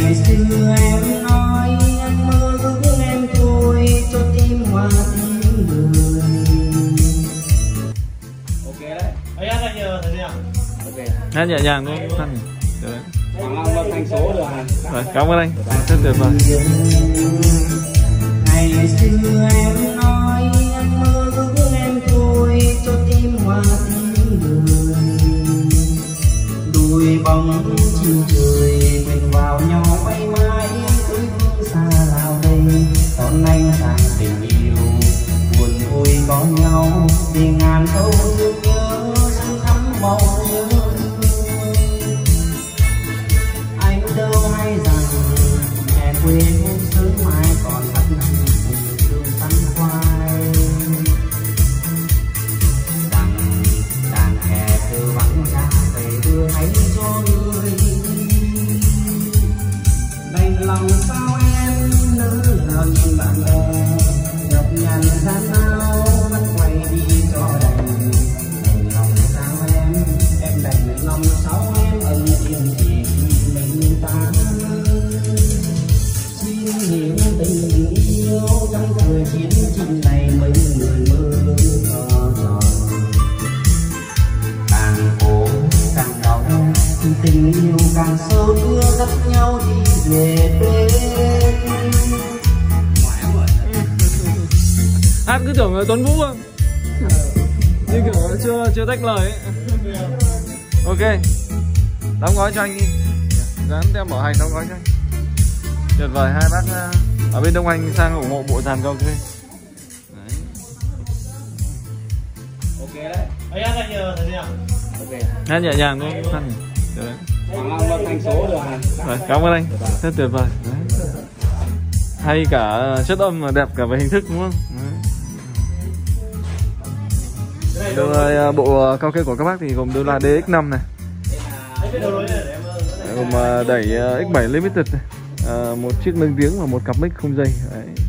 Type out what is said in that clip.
ngày xưa em nói anh mơ ước em thôi cho tim hoa tim người. Ok đấy. Ấy anh nhờ thầy nào? Ok. Hát nhẹ nhàng thôi thân Được. Hoàng Long thành số được hả Rồi, cảm ơn anh. Rất tuyệt vời. Ngày xưa em nói anh mơ ước em thôi cho tim hoa tim người. Đùi bóng chiều trời vì ngàn câu thương nhớ đang thắm mong nhớ anh đâu hay rằng em quên đành sao em ân yên chỉ mình ta xin hiểu tình yêu trong thời chiến tranh này mấy người mơ ước tròn càng khổ càng đau tình yêu càng sâu đưa dắt nhau đi về bên hát cứ tưởng là Tuấn Vũ không? Như kiểu chưa chưa tách lời ấy ok. Đóng gói cho anh đi. Dán tem bảo hành đóng gói cho anh. Tuyệt vời hai bác ờ, ở bên Đông Anh sang ủng hộ bộ dàn thuê. Đấy. ok đấy. Ấy nào ok. Nhẹ nhàng thôi. Được đấy. Hoàng Long thành số được hả Rồi, cảm ơn anh. Rất tuyệt vời. Đấy. hay cả chất âm mà đẹp cả về hình thức đúng không Đấy. Rồi, à, bộ à, cao kê của các bác thì gồm đôi là DX5 này gồm à, đẩy X7 Limited này. À, một chiếc nâng tiếng và một cặp mic không dây Đấy.